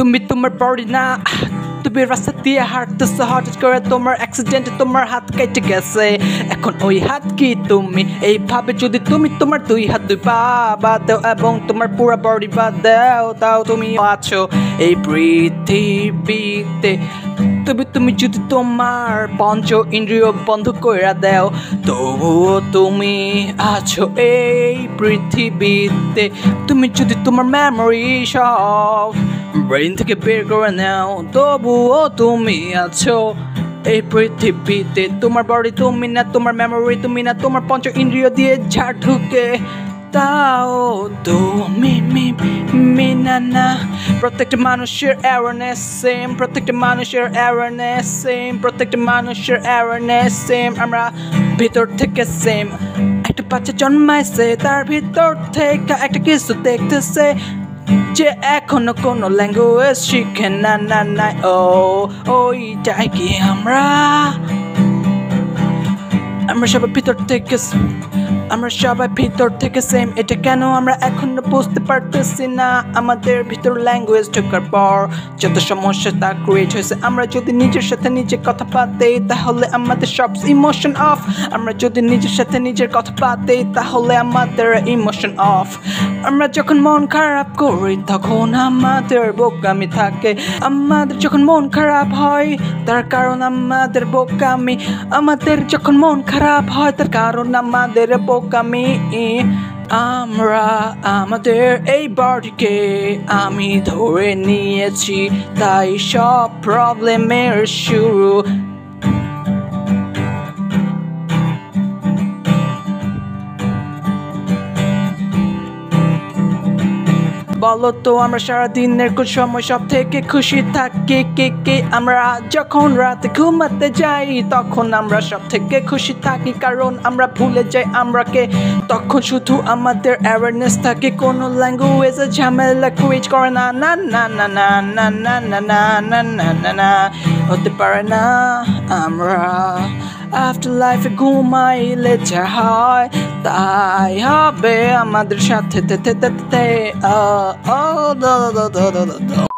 তুমি তোমার বডি না, তুমি রাস্তা দিয়ে হাঁটতেছো, হঠাৎ করে তোমার অ্যাক্সিডেন্টে তোমার হাত কেটে গেছে। এখন ওই হাত কি তুমি? এইভাবে যদি তুমি তোমার দুই হাত দুই পা বাদ দাও এবং তোমার পুরো বডি বাদ দাও, তাও তুমি আছো এই পৃথিবীতে। তবে তুমি যদি তোমার পঞ্চ ইন্দ্রিয় বন্ধ করে দাও, তবুও তুমি আছো এই পৃথিবীতে। তুমি যদি তোমার মেমোরি সব ব্রেন থেকে বের করে নাও। তবুও তুমি আছো এই পৃথিবীতে। তোমার বডি তুমি না, তোমার মেমোরি তুমি না, তোমার পঞ্চ ইন্দ্রিয় দিয়ে ঝাড় ঢুকে, তাও তুমি মি না না। প্রত্যেকটা মানুষের অ্যাওয়ারনেস সেম প্রত্যেকটা মানুষের অ্যাওয়ারনেস সেম প্রত্যেকটা মানুষের অ্যাওয়ারনেস সেম আমরা ভিতর থেকে সেম একটা বাচ্চা জন্মাইছে, তার ভিতর থেকে একটা কিছু দেখতেছে যে এখনও কোনো ল্যাঙ্গুয়েজ শিখে না না না, ও, ওইটাই কি আমরা? আমরা সবাই ভিতর থেকে আমরা সবাই ভিতর থেকে সেম এটা কেন আমরা এখনও বুঝতে পারতেছি না? আমাদের ভিতর ল্যাঙ্গুয়েজ ঢোকার পর যত সমস্যা তা ক্রিয়েট হয়েছে। আমরা যদি নিজের সাথে নিজে কথা পাতে, তাহলে আমাদের সব ইমোশন অফ আমরা যদি নিজের সাথে নিজের কথা পাতে, তাহলে আমাদের ইমোশন অফ আমরা যখন মন খারাপ করি, তখন আমাদের বোকামি থাকে। আমাদের যখন মন খারাপ হয়, তার কারণ আমাদের বোকামি। আমাদের যখন মন খারাপ হয়, তার কারণ আমাদের বোকামি আমরা আমাদের এই বাড়িকে আমি ধরে নিয়েছি। তাই সব প্রবলেমের শুরু বলো তো আমরা সারাদিনের কোন সময় সব থেকে খুশি থাকি কে কে আমরা যখন রাতে ঘুমাতে যাই তখন আমরা সব থেকে খুশি থাকি কারণ আমরা ভুলে যাই আমরা কে তখন শুধু আমাদের অ্যাওয়ারনেস থাকে কোনো ল্যাঙ্গুয়েজে ঝামেলা ক্রিয়েট করে না না না না না না না না না না না না না হতে পারে না আমরা আফটার লাইফে ঘুমাইলে যা হয় তাই হবে আমাদের সাথে তে তে তে তে তে ও ও